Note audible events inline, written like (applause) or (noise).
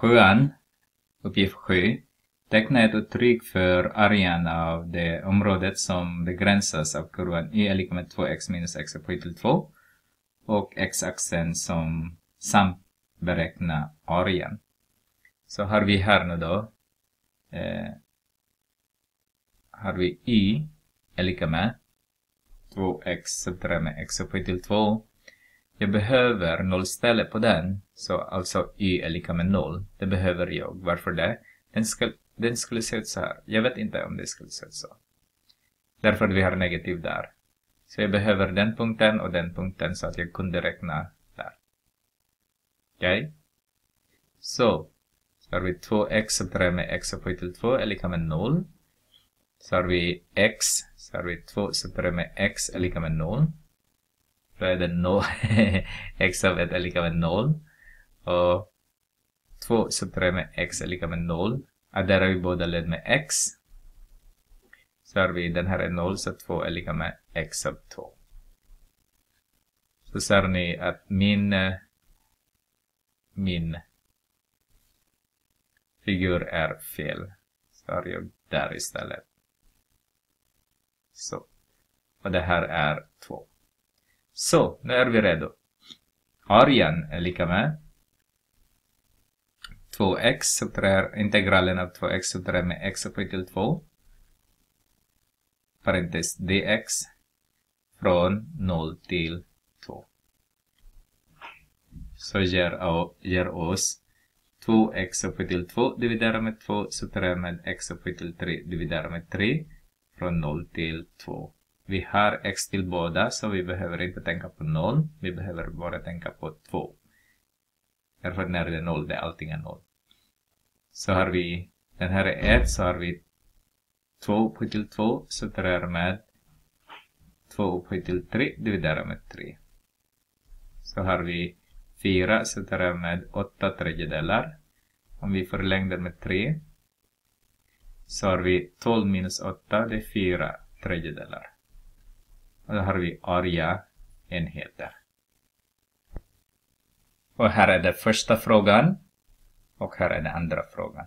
Sjuan, uppgift 7. Teckna ett uttryck för arean av det området som begränsas av kurvan y är lika med 2x minus x upphöjt till 2 och x-axeln som samt beräkna arean. Så har vi här nu då eh, har vi y är lika med 2x subtraherat med x upphöjt till 2 jag behöver nollställe på den, så alltså y är lika med noll. Det behöver jag. Varför det? Den, ska, den skulle se ut så här. Jag vet inte om det skulle se ut så. Därför att vi har negativ där. Så jag behöver den punkten och den punkten så att jag kunde räkna där. Okej? Okay? Så, så har vi 2x subtraherat med x upphöjt till 2 är lika med 0. Så har vi x, så har vi 2 subtraherat med x är lika med 0. Då är det 0. (laughs) x av 1 är lika med 0. Och 2 subtraherat med x är lika med 0. Adderar vi båda led med x. Så har vi den här är 0 så 2 är lika med x av 2. Så ser ni att min min figur är fel. Så har jag där istället. Så. Och det här är 2. Så, nu är vi redo. Arean är lika med 2x subtraherar integralen av 2x subtraherar med x upphöjt till 2 parentes dx från 0 till 2. Så ger, ger oss 2x upphöjt till 2 dividerat med 2 subtraherar med x upphöjt till 3 dividerat med 3 från 0 till 2. Vi har x till båda så vi behöver inte tänka på 0. Vi behöver bara tänka på 2. Därför när det är 0, det är allting är 0. Så har vi, den här är 1, så har vi 2 upphöjt till 2 subtraherar med 2 upphöjt till 3 dividerar med 3. Så har vi 4 subtraherar med 8 tredjedelar. Om vi förlänger med 3 så har vi 12 minus 8, det är 4 tredjedelar. Och då har vi arga enheter. Och här är den första frågan. Och här är den andra frågan.